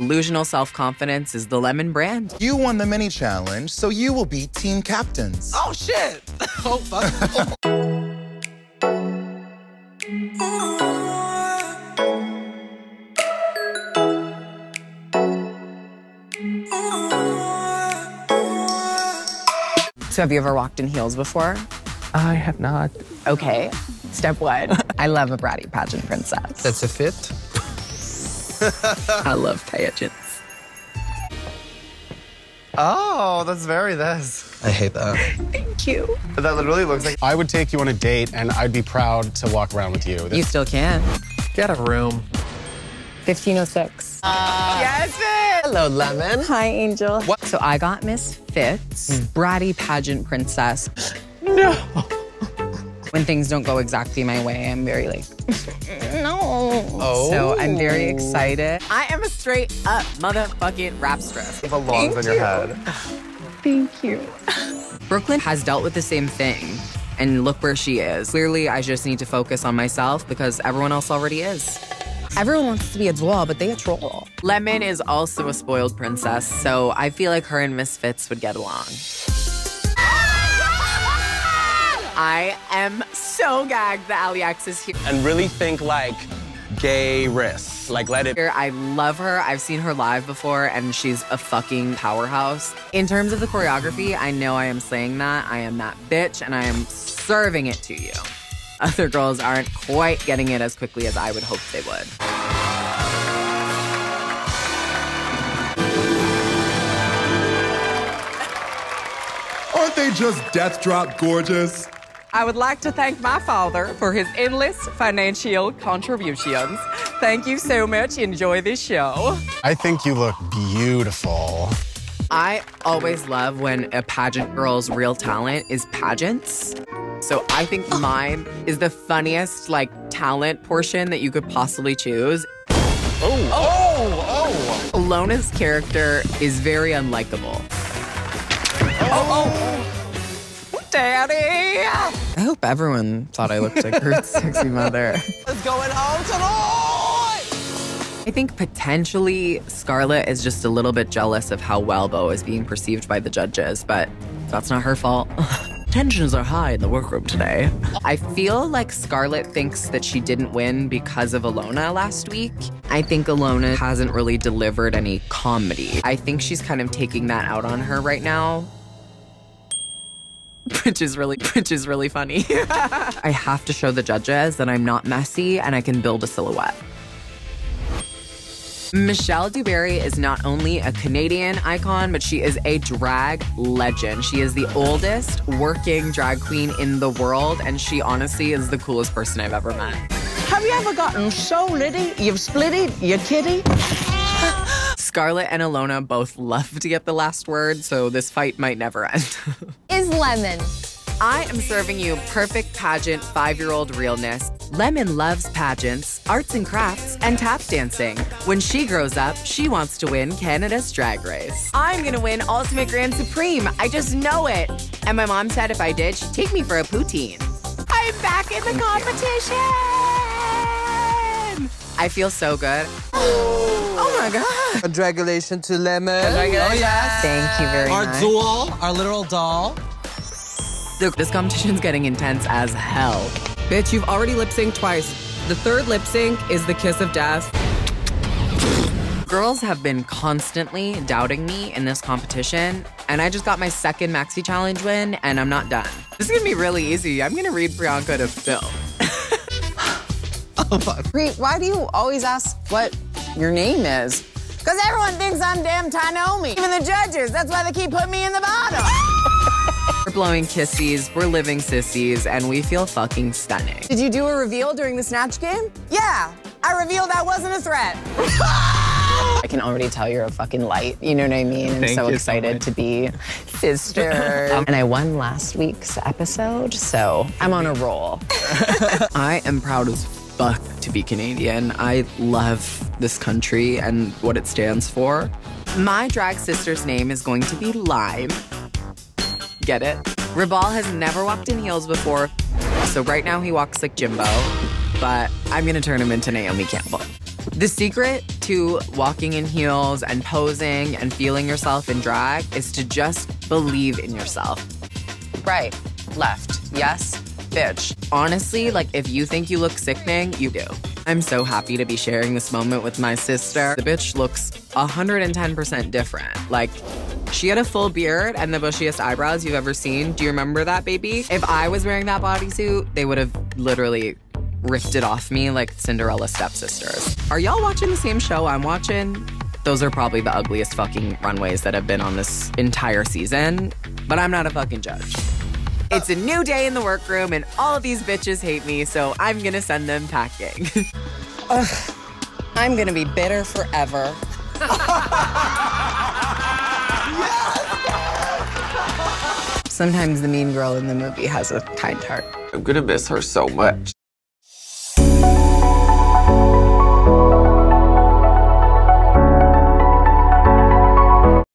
Illusional self confidence is the lemon brand. You won the mini challenge, so you will be team captains. Oh shit! oh fuck. So, have you ever walked in heels before? I have not. Okay. Step one I love a bratty pageant princess. That's a fit. I love pageants. Oh, that's very this. I hate that. Thank you. That literally looks like. I would take you on a date and I'd be proud to walk around with you. You still can. Get a room. 1506. Yes, Hello, Lemon. Hi, Angel. What? So I got Miss Fitz, hmm. bratty pageant princess. No. When things don't go exactly my way, I'm very like, no. Oh. So I'm very oh. excited. I am a straight up motherfucking rapstress. You have a lungs on your head. Thank you. Brooke Lynn has dealt with the same thing. And look where she is. Clearly, I just need to focus on myself because everyone else already is. Everyone wants to be a doll, but they a troll. Lemon is also a spoiled princess, so I feel like her and Misfits would get along. I am so gagged that Allie X is here. And really think like gay risks. Like let it. I love her. I've seen her live before, and she's a fucking powerhouse. In terms of the choreography, I know I am saying that. I am that bitch, and I am serving it to you. Other girls aren't quite getting it as quickly as I would hope they would. Aren't they just death drop gorgeous? I would like to thank my father for his endless financial contributions. Thank you so much. Enjoy this show. I think you look beautiful. I always love when a pageant girl's real talent is pageants. So I think oh. mine is the funniest like talent portion that you could possibly choose. Oh, oh, oh. oh. Lona's character is very unlikable. Oh, Daddy! I hope everyone thought I looked like her sexy mother. What's going on tonight? I think potentially Scarlett is just a little bit jealous of how well Bo is being perceived by the judges, but that's not her fault. Tensions are high in the workroom today. I feel like Scarlett thinks that she didn't win because of Ilona last week. I think Ilona hasn't really delivered any comedy. I think she's kind of taking that out on her right now. Which is really, which is really funny. I have to show the judges that I'm not messy and I can build a silhouette. Michelle DuBarry is not only a Canadian icon, but she is a drag legend. She is the oldest working drag queen in the world, and she honestly is the coolest person I've ever met. Have you ever gotten so litty you've splitted your kitty? Scarlett and Ilona both love to get the last word, so this fight might never end. Is lemon. I am serving you perfect pageant five year old realness. Lemon loves pageants, arts and crafts, and tap dancing. When she grows up, she wants to win Canada's Drag Race. I'm gonna win Ultimate Grand Supreme. I just know it. And my mom said if I did, she'd take me for a poutine. I'm back in the competition. I feel so good. Oh my God. Congratulations to Lemon. Congratulations. Oh, yes. Thank you very much. Our much. doll, our literal doll. Look, this competition's getting intense as hell. Bitch, you've already lip synced twice. The third lip sync is the kiss of death. Girls have been constantly doubting me in this competition, and I just got my second Maxi Challenge win, and I'm not done. This is gonna be really easy. I'm gonna read Priyanka to Phil. Pre, why do you always ask what your name is? Because everyone thinks I'm damn Tynomi. Even the judges. That's why they keep putting me in the bottom. We're blowing kissies, we're living sissies, and we feel fucking stunning. Did you do a reveal during the Snatch game? Yeah. I revealed I wasn't a threat. I can already tell you're a fucking light. You know what I mean? I'm Thank so you so excited to be sisters. and I won last week's episode, so I'm on a roll. I am proud as fuck to be Canadian. I love this country and what it stands for. My drag sister's name is going to be Lime. Get it? Ribal has never walked in heels before, so right now he walks like Jimbo, but I'm gonna turn him into Naomi Campbell. The secret to walking in heels and posing and feeling yourself in drag is to just believe in yourself. Right, left, yes, bitch. Honestly, like if you think you look sickening, you do. I'm so happy to be sharing this moment with my sister. The bitch looks 110% different. Like, she had a full beard and the bushiest eyebrows you've ever seen. Do you remember that, baby? If I was wearing that bodysuit, they would have literally ripped it off me like Cinderella stepsisters. Are y'all watching the same show I'm watching? Those are probably the ugliest fucking runways that have been on this entire season, but I'm not a fucking judge. It's a new day in the workroom and all of these bitches hate me, so I'm gonna send them packing. I'm gonna be bitter forever. Sometimes the mean girl in the movie has a kind heart. I'm gonna miss her so much.